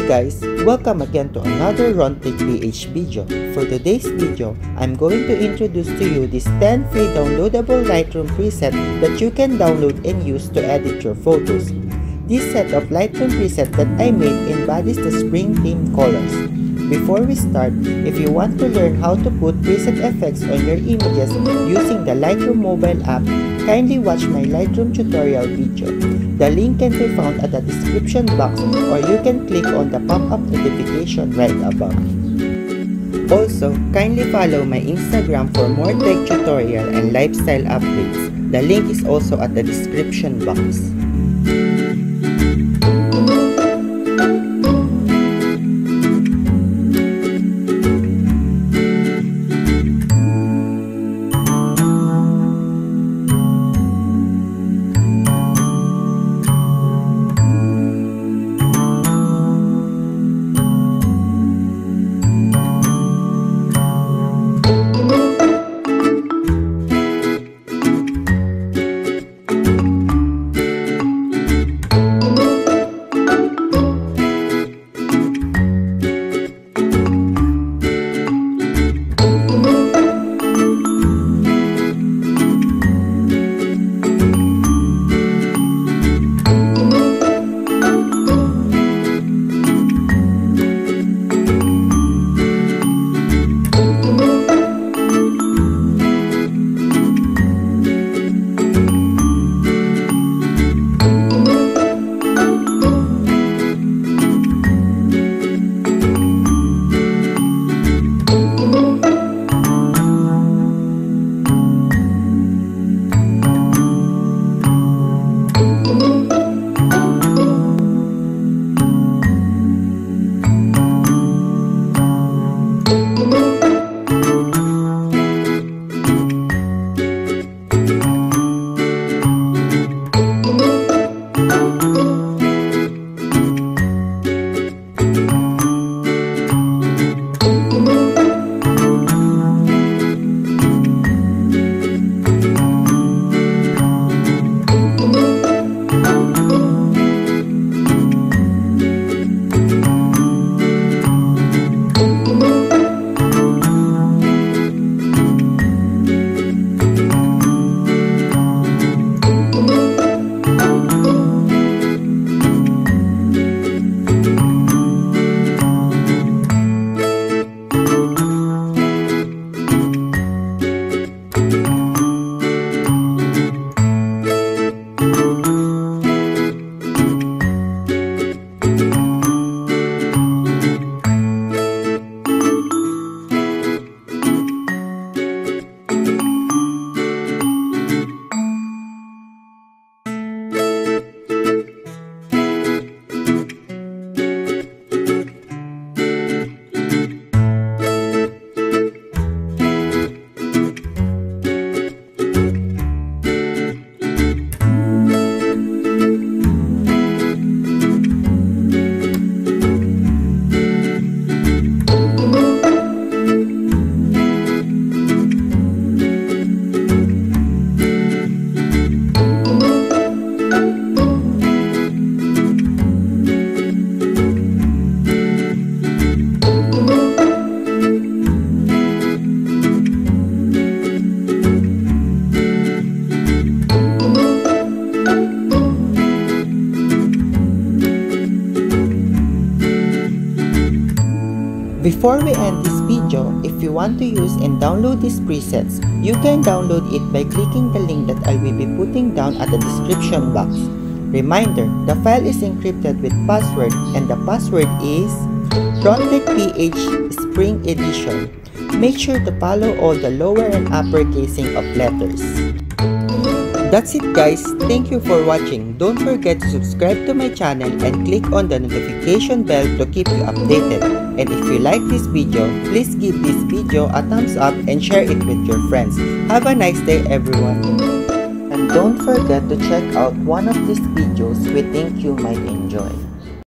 guys, welcome again to another Rontech PH video. For today's video, I'm going to introduce to you this 10 free downloadable Lightroom preset that you can download and use to edit your photos. This set of Lightroom preset that I made embodies the spring theme colors. Before we start, if you want to learn how to put preset effects on your images using the Lightroom mobile app, kindly watch my Lightroom tutorial video. The link can be found at the description box or you can click on the pop-up notification right above. Also, kindly follow my Instagram for more tech tutorial and lifestyle updates. The link is also at the description box. Before we end this video, if you want to use and download these presets, you can download it by clicking the link that I will be putting down at the description box. Reminder, the file is encrypted with password and the password is Rontech PH Spring Edition. Make sure to follow all the lower and upper casing of letters. That's it guys, thank you for watching. Don't forget to subscribe to my channel and click on the notification bell to keep you updated. And if you like this video, please give this video a thumbs up and share it with your friends. Have a nice day everyone. And don't forget to check out one of these videos we think you might enjoy.